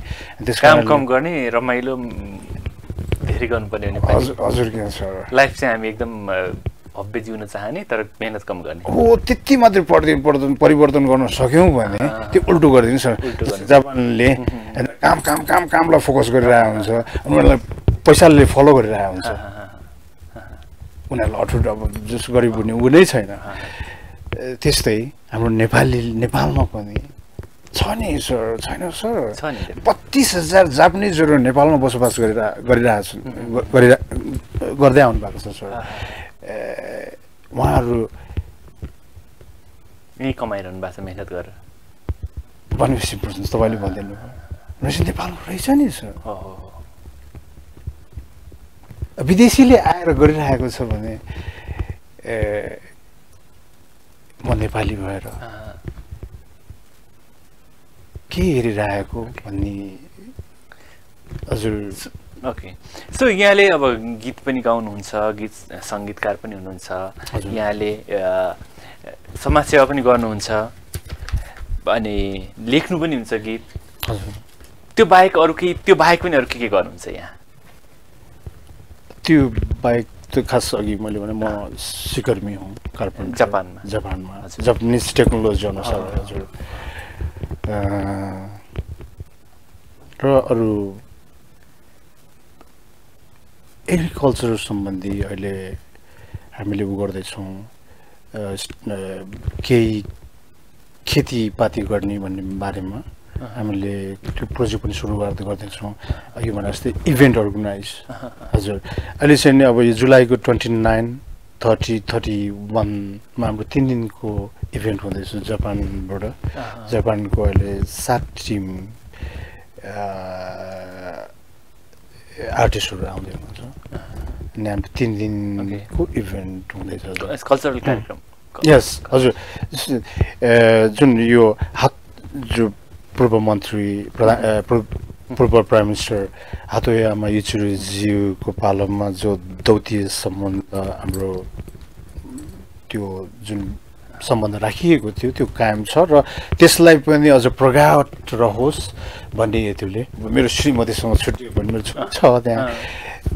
Speaker 2: त्यस
Speaker 1: काम कम गर्ने रमाइलो धेरै गर्नुपर्ने
Speaker 2: हजुर हजुर सर।
Speaker 1: लाइफ चाहिँ हामी एकदम भव्य जिउन चाहने तर मेहनत कम गर्ने।
Speaker 2: हो त्यति मात्रै परिवर्तन परिवर्तन गर्न सक्यौँ भने। त्यो उल्टो गरिदिनु सर। जापानले काम काम काम कामलाई फोकस गरिरहेको हुन्छ। उनीहरूलाई पैसाले फलो गरिरहेको हुन्छ। उनीहरूलाई अठुट अब जस गरिब हुने ऊ नै छैन। त्यस्तै हाम्रो नेपाली नेपालमा पनि छ नि सर छैन सर। बत्तिस हजार जापानिजहरू नेपालमा बसोबास गरिरह गरिरहेको छन् गरिरह गर्दै आउनु भएको छ सर। उहाँहरू
Speaker 1: यहीँ कमाइरहनु भएको छ मेहनत गरेर।
Speaker 2: भनेपछि बुझ्नुहोस् तपाईँले भनिदिनु भयो। भनेपछि नेपालमा रहेछ नि सर।
Speaker 1: हो।
Speaker 2: विदेशीले आएर गरिरहेको छ भने म नेपाली भएर के हेरिरहेको भन्ने हजुर।
Speaker 1: ओके। सो यहाँले अब गीत पनि गाउनुहुन्छ गीत सङ्गीतकार पनि हुनुहुन्छ। यहाँले समाजसेवा पनि गर्नुहुन्छ। अनि लेख्नु पनि हुन्छ गीत।
Speaker 2: हजुर।
Speaker 1: त्यो बाहेक अरू केही त्यो बाहेक पनि अरू के के गर्नुहुन्छ यहाँ?
Speaker 2: त्यो बाहेक त्यो खास अघि मैले भने म सिकर्मी हुँ कार्पेन्टर
Speaker 1: जापानमा।
Speaker 2: जापानमा। जापानिज टेक्नोलोजी अनुसार। हजुर र अरू एग्रिकल्चर सम्बन्धी अहिले हामीले उ गर्दैछौँ केही खेतीपाती गर्ने भन्ने बारेमा हामीले त्यो प्रोजेक्ट पनि सुरु गर्दै गर्दैछौँ। अघि भने जस्तै इभेन्ट अर्गनाइज हजुर। अहिले चाहिँ अब यो जुलाईको ट्वेन्टी नाइन थर्टी थर्टी वानमा हाम्रो तिन दिनको इभेन्ट हुँदैछ जापानबाट। जापानको अहिले सात टिम आर्टिस्टहरू आउँदै हुनुहुन्छ। अनि हाम्रो तिन दिनको इभेन्ट हुँदैछ
Speaker 1: कल्चरल कार्यक्रम।
Speaker 2: यस हजुर। जुन यो हात जो पूर्व मन्त्री पूर्व प्राइम मिनिस्टर हातोयामा इचुरुज्यूको पालोमा जो दौतीय सम्बन्ध हाम्रो त्यो जुन सम्बन्ध राखिएको थियो त्यो कायम छ र त्यसलाई पनि अझ प्रगाट रहोस् भन्ने हेतुले मेरो श्रीमतीसँग छुट्टियो भने छ त्यहाँ।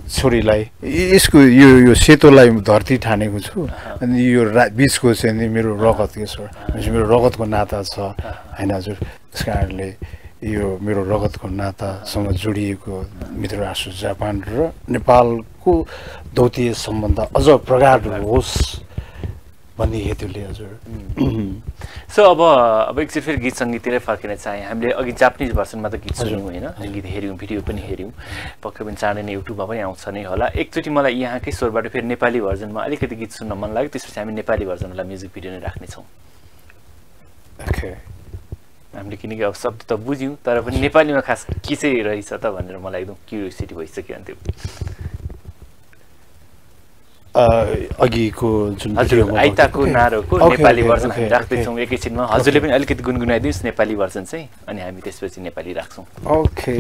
Speaker 2: छोरीलाई। यसको यो यो सेतोलाई धरती ठानेको छु। अनि यो रा बिचको चाहिँ नि मेरो रगत के छ? मेरो रगतको नाता छ। होइन हजुर। त्यस कारणले यो मेरो रगतको नातासँग जोडिएको मित्र राष्ट्र जापान र नेपालको दौतीय सम्बन्ध अझ प्रगाढ होस्। भन्ने हेतुले हजुर।
Speaker 1: सो अब अब एकचोटि फेरि गीत सङ्गीततिरै फर्किन चाहेँ हामीले अघि जापानिज भर्सनमा त गीत सुन्यौँ होइन? गीत हेऱ्यौँ भिडियो पनि हेऱ्यौँ। पक्कै पनि चाँडै नै युट्युबमा पनि आउँछ नै होला। एकचोटि मलाई यहाँकै स्वरबाट फेरि नेपाली भर्जनमा अलिकति गीत सुन्न मन लाग्यो त्यसपछि हामी नेपाली भर्जनलाई म्युजिक भिडियो नै राख्नेछौँ। हामीले किनकि अब शब्द त बुझ्यौँ तर पनि नेपालीमा खास के चाहिँ रहेछ त भनेर मलाई एकदम क्युरियोसिटी भइसक्यो अनि त्यो।
Speaker 2: अघिको जुन
Speaker 1: आइताको नारोको नेपाली भर्जन हामी। राख्दैछौँ एकैछिनमा। हजुरले पनि अलिकति गुनगुनाइदिनुहोस् नेपाली भर्जन चाहिँ अनि हामी त्यसपछि नेपाली राख्छौँ।
Speaker 2: Okay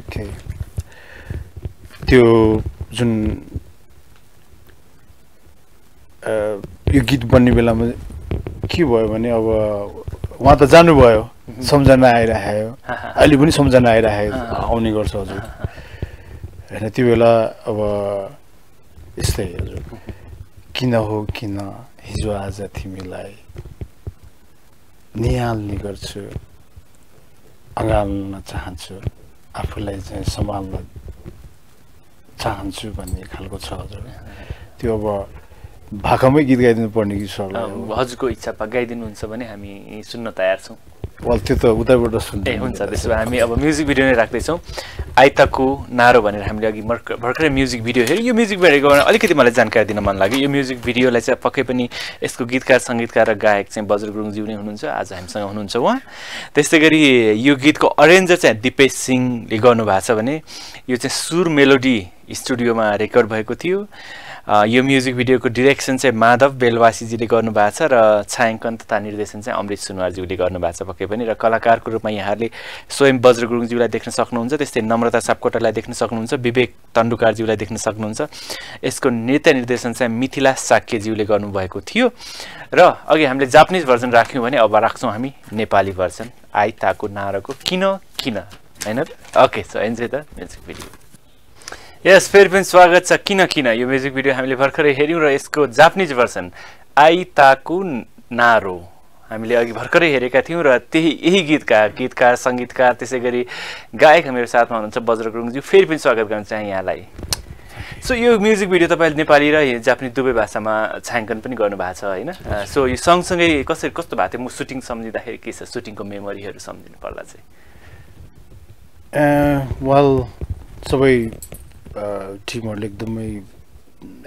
Speaker 2: okay. त्यो जुन यो गीत बन्ने बेलामा के भयो भने अब उहाँ त जानुभयो सम्झना आइरहेको अहिले पनि सम्झना आइरहेको आउने गर्छ हजुर। होइन त्यो बेला अब यस्तै हजुर। किन हो किन? हिजो आज तिमीलाई निहाल्ने गर्छु अँगाल्न चाहन्छु आफूलाई चाहिँ सम्हाल्न चाहन्छु भन्ने खालको छ हजुर। त्यो अब भाकामै गीत गाइदिनु पर्ने कि
Speaker 1: अँ, हजुरको इच्छा गाइदिनुहुन्छ भने हामी सुन्न तयार छौँ।
Speaker 2: त्यो त उतैबाट सुन्नु
Speaker 1: ए हुन्छ त्यसो भए हामी अब म्युजिक भिडियो नै राख्दैछौँ। आइताको नारो भनेर हामीले अघि भर्ख भर्खरै म्युजिक भिडियो हेऱ्यौँ। यो म्युजिक भिडियोको अलिकति मलाई जानकारी दिन मन लाग्यो। यो म्युजिक भिडियोलाई चाहिँ पक्कै पनि यसको गीतकार सङ्गीतकार र गायक चाहिँ बज्र गुरुङज्यू नै हुनुहुन्छ। आज हामीसँग हुनुहुन्छ उहाँ। त्यस्तै गरी यो गीतको अरेन्जर चाहिँ दिपेश सिंहले गर्नुभएको छ भने यो चाहिँ सुर मेलोडी स्टुडियोमा रेकर्ड भएको थियो। यो म्युजिक भिडियोको डिरेक्सन चाहिँ माधव बेलवासीजीले गर्नुभएको छ र छायाङ्कन तथा निर्देशन चाहिँ अमृत सुनवारज्यूले गर्नुभएको छ पक्कै पनि। र कलाकारको रूपमा यहाँहरूले स्वयं बज्र गुरुङज्यूलाई देख्न सक्नुहुन्छ त्यस्तै नम्रता सापकोटालाई देख्न सक्नुहुन्छ विवेक तन्डुकारज्यूलाई देख्न सक्नुहुन्छ। यसको नृत्य निर्देशन चाहिँ मिथिला साक्यज्यूले गर्नुभएको थियो। र अघि हामीले जापानिज भर्जन राख्यौँ भने अब राख्छौँ हामी नेपाली भर्जन। आई ताको नारको किन किन? होइन okay so enjoy the music video yes फेरि पनि स्वागत छ किन किन यो म्युजिक भिडियो हामीले भर्खरै हेऱ्यौँ र यसको जापानिज भर्सन आई ताकु नारो हामीले अघि भर्खरै हेरेका थियौँ र त्यही यही गीतका गीतकार सङ्गीतकार त्यसै गरी गायक मेरो साथमा हुनुहुन्छ बज्र गुरुङज्यू फेरि पनि स्वागत गर्न चाहेँ यहाँलाई सो यो म्युजिक भिडियो तपाईँले नेपाली र जापानिज दुवै भाषामा छायाङ्कन पनि गर्नुभएको छ होइन सो यो सँगसँगै कसरी कस्तो भएको थियो म सुटिङ सम्झिँदाखेरि के छ सुटिङको मेमोरीहरू सम्झिनु पर्दा चाहिँ
Speaker 2: वाल सबै टिमहरूले एकदमै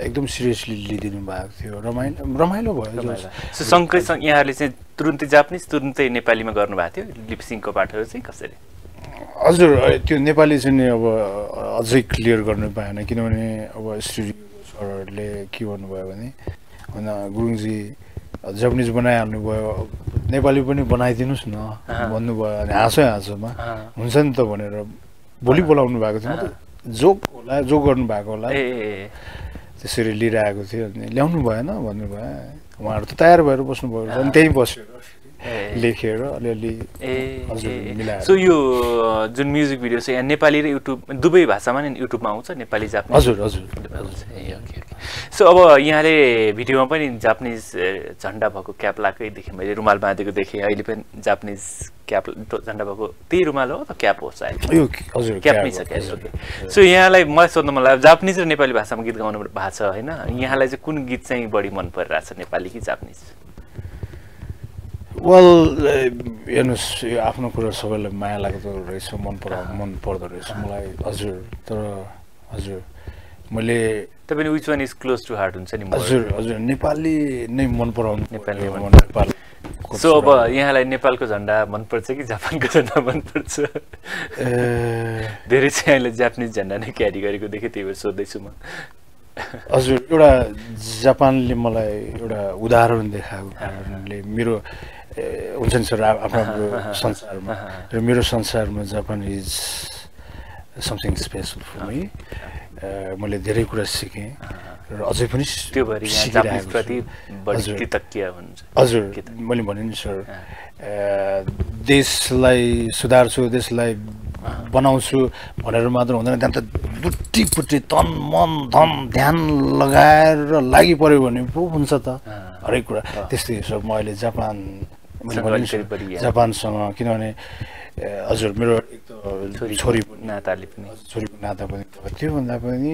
Speaker 2: एकदम सिरियसली लिइदिनु भएको थियो। रमाइलो रमाइलो भयो
Speaker 1: रमाइलो। सो सँगै सँग यहाँहरूले चाहिँ तुरुन्तै जापानिज तुरुन्तै नेपालीमा गर्नुभएको थियो? लिपसिङको पाठहरू चाहिँ कसरी?
Speaker 2: हजुर त्यो नेपाली चाहिँ नि अब अझै क्लियर गर्नु पाएन किनभने अब स्टुडियोको सरहरूले के भन्नुभयो भने होइन गुरुङजी जापानिज बनाइहाल्नु भयो नेपाली पनि बनाइदिनुहोस् न। भन्नुभयो। अनि हाँसै हाँसोमा। हुन्छ नि त भनेर भोलि बोलाउनु भएको थियो जोक होला जोक गर्नु भएको होला त्यसरी लिइरहेको थियो। अनि ल्याउनु भएन भन्नुभयो। उहाँहरू त तयार भएर बस्नुभयो। अनि त्यहीँ बसेर
Speaker 1: ए
Speaker 2: लेखेर अलिअलि।
Speaker 1: सो यो जुन म्युजिक भिडियो छ यहाँ नेपाली र युट्युब दुवै भाषामा नै युट्युबमा आउँछ नेपाली जापानिज
Speaker 2: हजुर हजुर।
Speaker 1: सो अब यहाँले भिडियोमा पनि जापानिज झन्डा भएको क्याप लगाएकै देखेँ मैले रुमाल बाँधेको देखेँ। अहिले पनि जापानिज क्याप झन्डा भएको त्यही रुमाल हो त क्याप हो सायद?
Speaker 2: हजुर
Speaker 1: क्यापमै छ क्याप। सो यहाँलाई मलाई सोध्नु मन लाग्यो जापानिज र नेपाली भाषामा गीत गाउनु भएको छ होइन? यहाँलाई चाहिँ कुन गीत चाहिँ बढी मन परिरहेछ नेपाली कि जापानिज?
Speaker 2: वेल हेर्नुहोस् यो आफ्नो कुरा सबैलाई माया लाग्दो रहेछ मन परा मन पर्दो रहेछ मलाई। हजुर तर हजुर मैले
Speaker 1: तपाईँले which one is close to heart हुन्छ नि?
Speaker 2: हजुर हजुर नेपाली नै मन पराउनु
Speaker 1: नेपाली
Speaker 2: नेपालको
Speaker 1: सो अब। यहाँलाई नेपालको झन्डा मनपर्छ कि जापानको झन्डा मनपर्छ धेरै चाहिँ अहिले जापानिज झन्डा नै क्यारी गरेको देखेँ त्यही भएर सोध्दैछु म।
Speaker 2: हजुर एउटा जापानले मलाई एउटा उदाहरण देखाएको कारणले मेरो हुन्छ नि सर आफ्नो आफ्नो संसारमा। र मेरो संसारमा Japan is something special for me मैले धेरै कुरा सिकेँ। र अझै पनि
Speaker 1: त्यो
Speaker 2: हजुर। मैले भने नि सर देशलाई सुधार्छु देशलाई बनाउँछु भनेर मात्र हुँदैन। त्यहाँ त बुट्टीपुट्टी तन मन धन ध्यान लगाएर लागि पऱ्यो भने पो हुन्छ त। हरेक कुरा। त्यस्तै सर म अहिले जापान जापानसँग किनभने हजुर मेरो एक त
Speaker 1: छोरी नाताले पनि।
Speaker 2: छोरीको नाता पनि त्योभन्दा पनि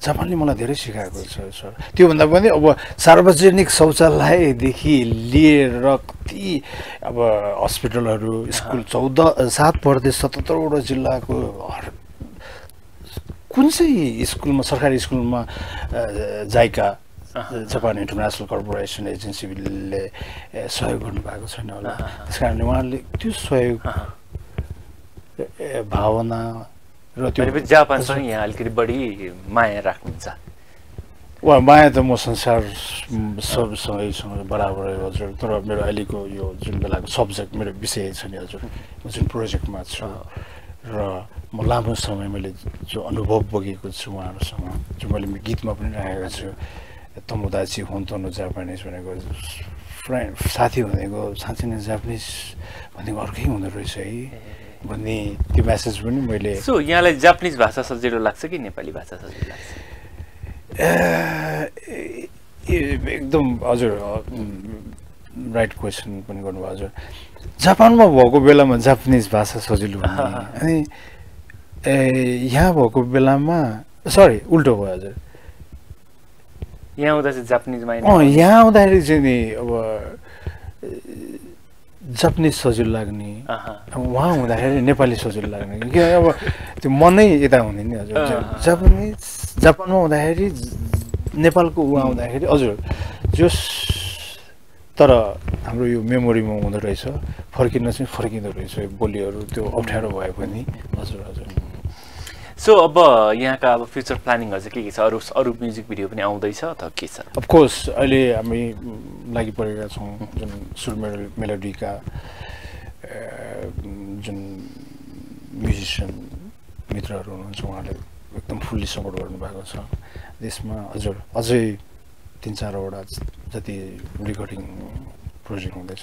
Speaker 2: जापानले मलाई धेरै सिकाएको छ सर। त्योभन्दा पनि अब सार्वजनिक शौचालयदेखि लिएर कति अब हस्पिटलहरू स्कुल चौध सात प्रदेश सतहत्तरवटा जिल्लाको हर कुन चाहिँ स्कुलमा सरकारी स्कुलमा जाइका जापान इन्टरनेसनल कर्पोरेसन एजेन्सीले सहयोग गर्नुभएको छैन होला। त्यस कारणले उहाँहरूले त्यो सहयोग ए, भावना र त्यो
Speaker 1: जापानसँग यहाँ अलिकति बढी माया राख्नुहुन्छ।
Speaker 2: वा माया त म संसार सबसँगैसँग बराबरै हजुर तर मेरो अहिलेको यो जुन बेलाको सब्जेक्ट मेरो विषय छ नि हजुर जुन प्रोजेक्टमा छु र म लामो समय मैले जो अनुभव बोकेको छु उहाँहरूसँग जो मैले गीतमा पनि राखेको छु तमुदाची होन्तनु जापानिज भनेको फ्रेन्ड साथी भनेको साँच्चै नै जापानिज भनेको अर्कै हुँदो रहेछ है। भन्ने त्यो म्यासेज पनि मैले
Speaker 1: सो यहाँलाई जापानिज भाषा सजिलो लाग्छ कि नेपाली भाषा सजिलो लाग्छ?
Speaker 2: एकदम हजुर राइट क्वेसन पनि गर्नुभयो हजुर। जापानमा भएको बेलामा जापानिज भाषा सजिलो हुने। अनि ए यहाँ भएको बेलामा सरी उल्टो भयो हजुर।
Speaker 1: यहाँ आउँदा चाहिँ जापानिजमा
Speaker 2: अँ यहाँ आउँदाखेरि चाहिँ नि अब जापानिज सजिलो लाग्ने। उहाँ हुँदाखेरि नेपाली सजिलो लाग्ने। कि अब त्यो मनै यता हुने नि हजुर। जापानिज जापानमा हुँदाखेरि नेपालको उहाँ हुँदाखेरि हजुर जस तर हाम्रो यो मेमोरीमा हुँदो रहेछ फर्किन चाहिँ फर्किँदो रहेछ। यो बोलीहरू त्यो अप्ठ्यारो भए पनि। हजुर हजुर।
Speaker 1: सो अब यहाँका अब फ्युचर प्लानिङहरू चाहिँ के के छ? अरू अरू म्युजिक भिडियो पनि आउँदैछ अथवा के छ?
Speaker 2: अफकोर्स अहिले हामी लागि परेका छौँ जुन सुर मेलो मेलोडीका जुन म्युजिसियन मित्रहरू हुनुहुन्छ उहाँले एकदम फुल्ली सपोर्ट गर्नुभएको छ। त्यसमा हजुर अझै तिन चारवटा जति रेकर्डिङ प्रोजेक्ट हुँदैछ।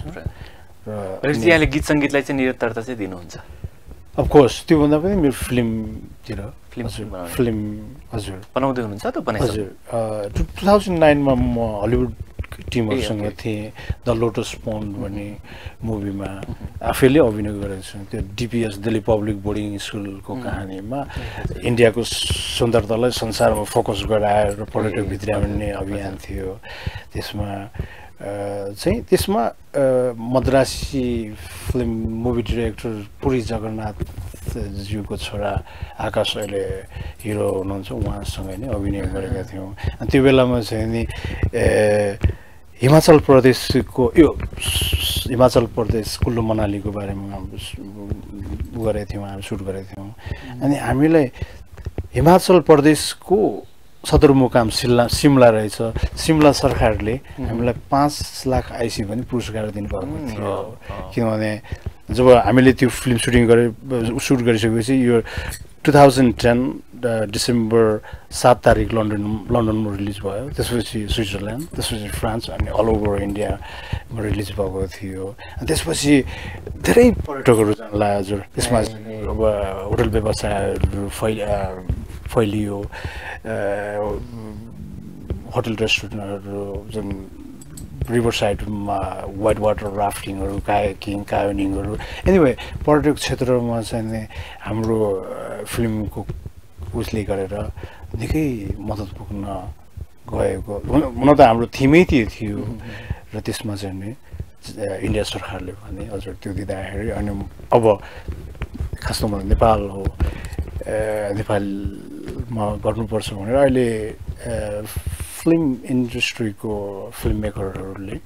Speaker 2: र
Speaker 1: यहाँले गीत सङ्गीतलाई चाहिँ निरन्तरता चाहिँ दिनुहुन्छ।
Speaker 2: अफकोर्स त्योभन्दा पनि मेरो फिल्मतिर
Speaker 1: फिल्म
Speaker 2: हजुर
Speaker 1: बनाउने।
Speaker 2: फिल्म हजुर।
Speaker 1: बनाउँदै हुनुहुन्छ
Speaker 2: हजुर टु टु थाउजन्ड नाइनमा म हलिउड टिमहरूसँग। थिएँ द लोटस पन्ड भन्ने मुभीमा। आफैले अभिनय गरेको छु। त्यो डिपिएस दिल्ली पब्लिक बोर्डिङ स्कुलको कहानीमा इन्डियाको सुन्दरतालाई संसारमा फोकस गराएर पर्यटक भित्राउने अभियान थियो। त्यसमा चाहिँ त्यसमा Madrasi film movie director Puri जगन्नाथज्यूको छोरा आकाश अहिले हिरो हुनुहुन्छ उहाँसँगै नै अभिनय गरेका थियौँ अनि त्यो बेलामा चाहिँ नि हिमाचल प्रदेशको यो हिमाचल प्रदेश कुल्लु मनालीको बारेमा गरेको थियौँ हामी सुट गरेको थियौँ अनि हामीलाई हिमाचल प्रदेशको सदरमुकाम सिल्ला सिमला रहेछ। सिमला सरकारले हामीलाई पाँच लाख आइसी पनि पुरस्कार दिनुभएको थियो। किनभने जब हामीले त्यो फिल्म सुटिङ गरे सुट गरिसकेपछि यो टु थाउजन्ड टेन डिसेम्बर सात तारिक लन्डन लन्डनमा रिलिज भयो। त्यसपछि स्विजरल्यान्ड त्यसपछि फ्रान्स अनि अल ओभर इन्डियामा रिलिज भएको थियो। त्यसपछि धेरै पर्यटकहरू जानला हजुर। त्यसमा अब होटल व्यवसायहरू फै फैलियो। होटल रेस्टुरेन्टहरू जुन रिभर साइडमा वाइट वाटर राफ्टिङहरू कायाकिङ कायोनिङहरू। एनिवे पर्यटक क्षेत्रमा चाहिँ हाम्रो फिल्मको उसले गरेर निकै मद्दत पुग्न गएको। हुन त हाम्रो थिमै त्यो थियो। र त्यसमा चाहिँ नि इन्डिया सरकारले भने हजुर त्यो दिँदाखेरि अनि अब खास नभए नेपाल हो नेपालमा गर्नुपर्छ भनेर अहिले फिल्म इन्डस्ट्रीको फिल्म मेकरहरूले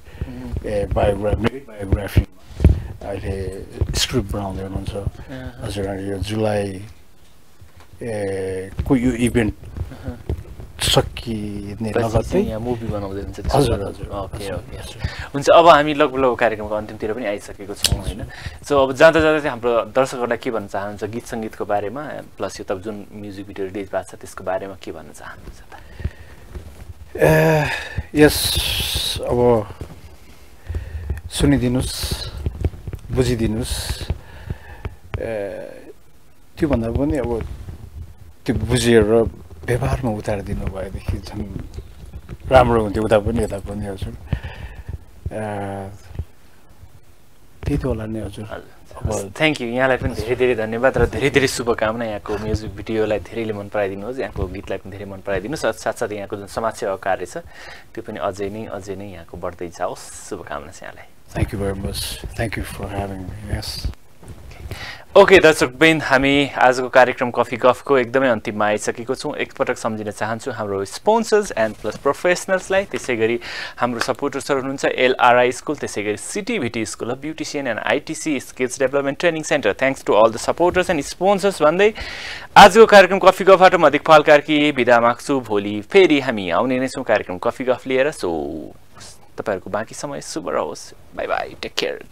Speaker 2: बायोग्राफी बायोग्राफी अहिले स्क्रिप्ट बनाउँदै हुनुहुन्छ। हजुर यो जुलाई को यो इभेन्ट सकिने
Speaker 1: मुभी बनाउँदै हुन्छ
Speaker 2: हजुर हजुर।
Speaker 1: ओके ओके हुन्छ अब हामी लगभग लगभग कार्यक्रमको अन्तिमतिर पनि आइसकेको छौँ होइन। सो अब जाँदा जाँदा चाहिँ हाम्रो दर्शकहरूलाई के भन्न चाहनुहुन्छ गीत सङ्गीतको बारेमा? प्लस यो त जुन म्युजिक भिडियो रिलिज भएको छ त्यसको बारेमा के भन्न चाहनुहुन्छ त?
Speaker 2: यस अब सुनिदिनुहोस् बुझिदिनुहोस्। त्योभन्दा पनि अब त्यो बुझेर व्यवहारमा उतारिदिनु भएदेखि झन् राम्रो हुन्थ्यो उता पनि यता पनि हजुर। त्यही त होला नि हजुर।
Speaker 1: थ्याङ्क यू यहाँलाई पनि धेरै धेरै धन्यवाद र धेरै धेरै शुभकामना। यहाँको म्युजिक भिडियोलाई धेरैले मन पराइदिनुहोस्। यहाँको गीतलाई पनि धेरै मन पराइदिनुहोस्। साथसाथै यहाँको जुन समाजसेवा कार्य छ त्यो पनि अझै नै अझै नै यहाँको बढ्दै जाओस्। शुभकामना छ यहाँलाई।
Speaker 2: Thank you very much thank you for having yes
Speaker 1: okay दर्शकबिन हामी आजको कार्यक्रम कफी गफको एकदमै अन्तिममा आइसकेको छौँ। एकपटक सम्झिन चाहन्छु हाम्रो स्पोन्सर्स एन्ड प्लस प्रोफेसनल्सलाई त्यसै गरी हाम्रो सपोर्टर्सहरू हुनुहुन्छ एलआरआई स्कुल त्यसै गरी CTVT school of beautician and ITC skills development training centre thanks to all the supporters and sponsors भन्दै आजको कार्यक्रम कफी गफबाट म दिखपाल कार्की बिदा माग्छु। भोलि फेरि हामी आउने नै छौँ कार्यक्रम कफी गफ लिएर। सो तपाईँहरूको बाँकी समय शुभ रहोस्। By bye take care